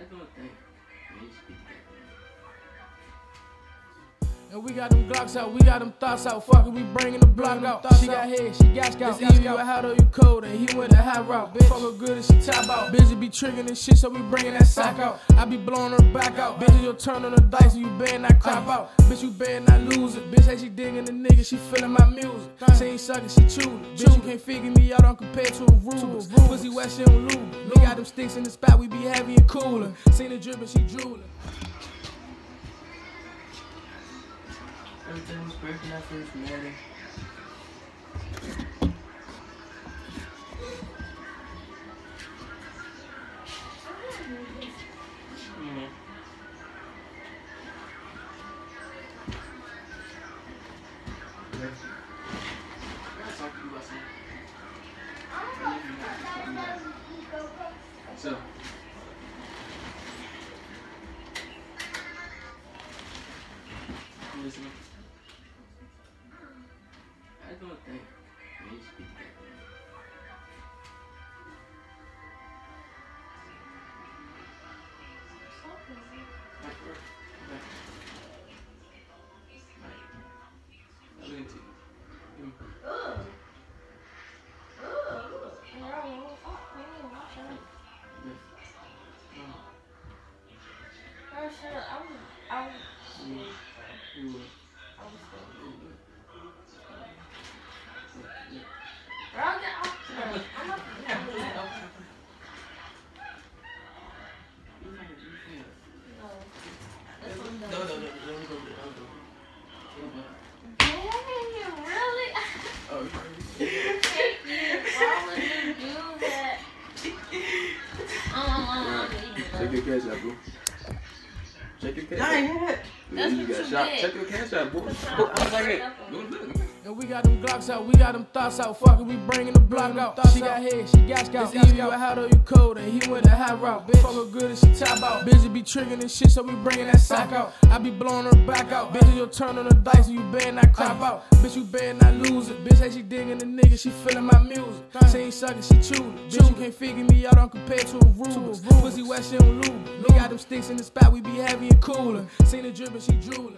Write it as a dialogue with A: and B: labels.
A: I don't think. Man, you should be together.
B: And we got them Glocks out, we got them thoughts out. Fuck it, we bringing the block out. She got head, she got scalp. It's either you how do you cold, and he went the high route. Bitch, fuck her good and she top out. Busy be triggering this shit, so we bringing that sack out. I be blowing her back out. Bitch, you'll turn on the dice and you better not crop uh-huh. out. Bitch, you better not lose it. Bitch, hey, she digging the nigga, she feeling my music. She ain't sucking, she chewing. Bitch, you can't figure me out, I'm compared to a Rubik's. Pussy wet, she don't lose. We got them sticks in the spot, we be heavy and cooler. Seen the drippin', she drooling.
A: To you about something. So. Listen. Don't think we should be together. Like, we're- like- like, I'm you. Mm. Mm. You will. Check your cash out, bro. Check your cash
C: I
A: out.
C: ain't hear that.
A: Yeah, you got shot. Check your cash out, boy. I'm like it. Look, look.
B: And we got them Glocks out, we got them thoughts out. Fuck it, we bringing the block out. She got head, she got scalp. It's you hot do you code and he went the high route. Bitch, fuck her good and she top out. Busy be triggering this shit, so we bringing that sack out. I be blowing her back out. Bitch, you'll turn on the dice and you better not crop uh. out. Bitch, you better not lose it. Bitch, hey, she digging the nigga, she feeling my music. She ain't sucking, she chewing. Bitch, you can't figure me out, I'm compared to a Rubik's. Pussy wet, she don't lose. We got them sticks in the spot, we be heavy and cooler. Seen the drippin', she drooling.